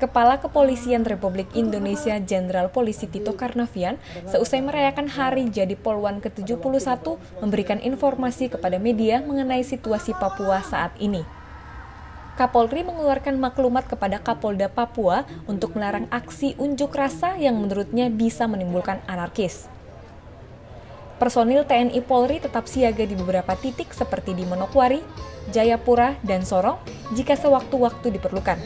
Kepala Kepolisian Republik Indonesia Jenderal Polisi Tito Karnavian seusai merayakan hari jadi Polwan ke-71 memberikan informasi kepada media mengenai situasi Papua saat ini. Kapolri mengeluarkan maklumat kepada Kapolda Papua untuk melarang aksi unjuk rasa yang menurutnya bisa menimbulkan anarkis. Personil TNI Polri tetap siaga di beberapa titik seperti di Manokwari, Jayapura, dan Sorong jika sewaktu-waktu diperlukan.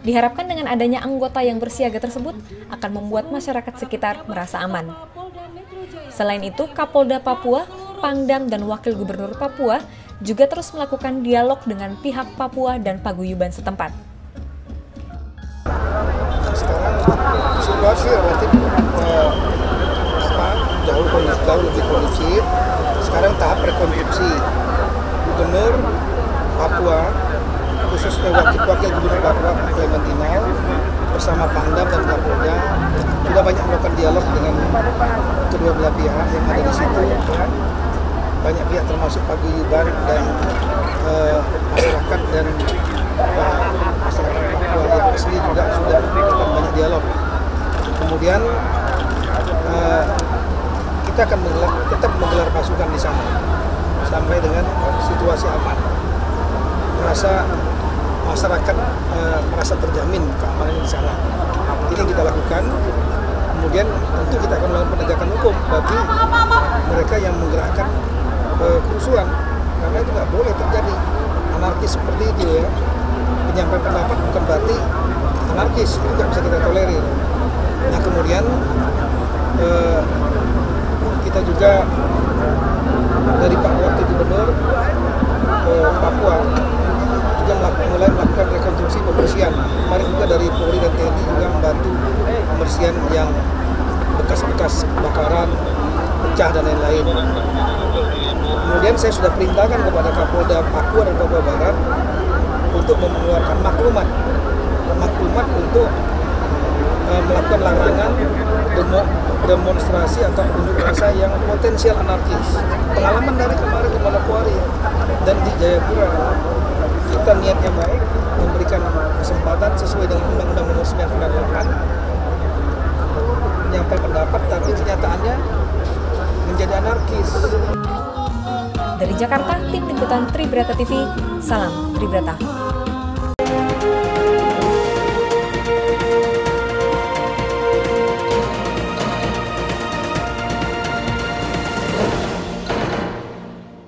Diharapkan dengan adanya anggota yang bersiaga tersebut akan membuat masyarakat sekitar merasa aman. Selain itu, Kapolda Papua, Pangdam, dan Wakil Gubernur Papua juga terus melakukan dialog dengan pihak Papua dan paguyuban setempat. Sekarang situasi relatif jauh kondisi jauh lebih kondusif. Sekarang tahap rekonstruksi gubernur Papua khususnya wakil wakil gubernur Papua Clementinal bersama Pangdam dan Kapolda sudah banyak melakukan dialog dengan kedua belah pihak yang ada di situ. Ya. Banyak pihak termasuk paguyuban dan uh, masyarakat dan uh, masyarakat Papua yang asli juga sudah melakukan banyak dialog. Kemudian uh, kita akan menggelar, tetap menggelar pasukan di sana sampai dengan situasi aman. Merasa masyarakat uh, merasa terjamin keamanan di sana. Ini kita lakukan. Kemudian tentu kita akan melakukan penegakan hukum bagi mereka yang menggerakkan uh, kerusuhan karena itu nggak boleh terjadi anarkis seperti itu ya. Penyampaian pendapat bukan berarti anarkis itu nggak bisa kita tolerir. Nah kemudian uh, juga dari Pak Wakil Gubernur ke Papua juga melakukan, mulai melakukan rekonstruksi pembersihan. Kemarin juga dari Polri dan TNI juga membantu pembersihan yang bekas-bekas kebakaran, pecah dan lain-lain. Kemudian saya sudah perintahkan kepada Kapolda Papua dan Papua Barat untuk mengeluarkan maklumat, maklumat untuk uh, melakukan larangan demo, demonstrasi atau unjuk rasa yang potensial anarkis. Pengalaman dari kemarin di Manokwari dan di Jayapura kita niatnya baik memberikan kesempatan sesuai dengan Undang-Undang Nomor 998 menyampaikan pendapat tapi kenyataannya menjadi anarkis. Dari Jakarta, tim liputan Tribrata TV, salam Tribrata.